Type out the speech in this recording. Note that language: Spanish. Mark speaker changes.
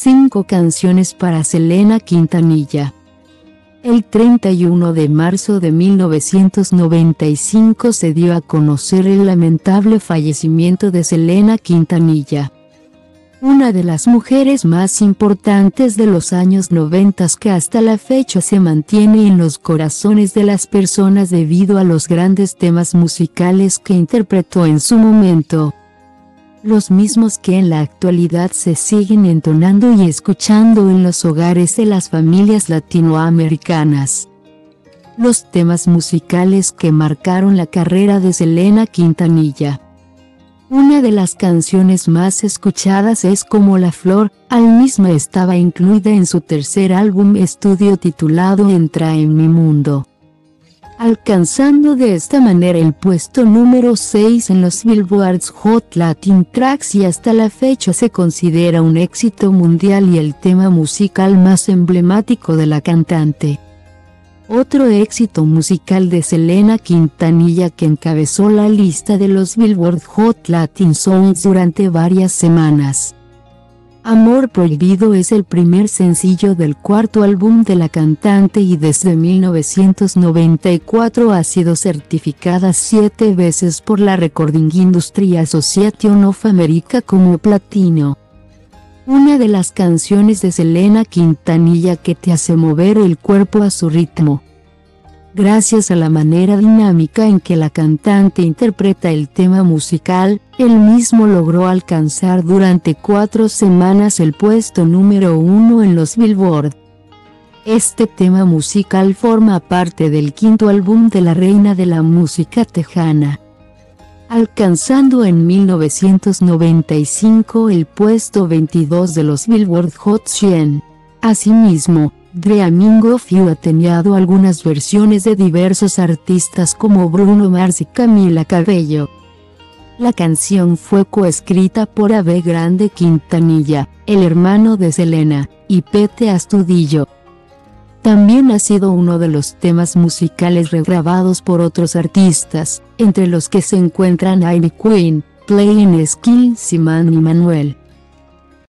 Speaker 1: Cinco canciones para Selena Quintanilla. El 31 de marzo de 1995 se dio a conocer el lamentable fallecimiento de Selena Quintanilla. Una de las mujeres más importantes de los años 90 que hasta la fecha se mantiene en los corazones de las personas debido a los grandes temas musicales que interpretó en su momento los mismos que en la actualidad se siguen entonando y escuchando en los hogares de las familias latinoamericanas. Los temas musicales que marcaron la carrera de Selena Quintanilla. Una de las canciones más escuchadas es Como la Flor, al misma estaba incluida en su tercer álbum estudio titulado Entra en mi mundo alcanzando de esta manera el puesto número 6 en los Billboards Hot Latin Tracks y hasta la fecha se considera un éxito mundial y el tema musical más emblemático de la cantante. Otro éxito musical de Selena Quintanilla que encabezó la lista de los Billboard Hot Latin Songs durante varias semanas. Amor Prohibido es el primer sencillo del cuarto álbum de la cantante y desde 1994 ha sido certificada siete veces por la Recording Industry Association of America como platino. Una de las canciones de Selena Quintanilla que te hace mover el cuerpo a su ritmo gracias a la manera dinámica en que la cantante interpreta el tema musical, él mismo logró alcanzar durante cuatro semanas el puesto número uno en los Billboard. Este tema musical forma parte del quinto álbum de la reina de la música tejana, alcanzando en 1995 el puesto 22 de los Billboard Hot 100. Asimismo, Dreaming of You ha tenido algunas versiones de diversos artistas como Bruno Mars y Camila Cabello. La canción fue coescrita por Ave Grande Quintanilla, el hermano de Selena, y Pete Astudillo. También ha sido uno de los temas musicales regrabados por otros artistas, entre los que se encuentran Ivy Queen, Playing Skill, y Manuel.